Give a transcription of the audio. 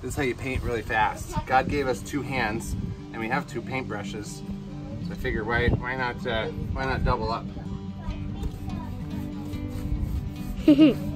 This is how you paint really fast. God gave us two hands, and we have two paintbrushes. So I figure, why why not uh, why not double up?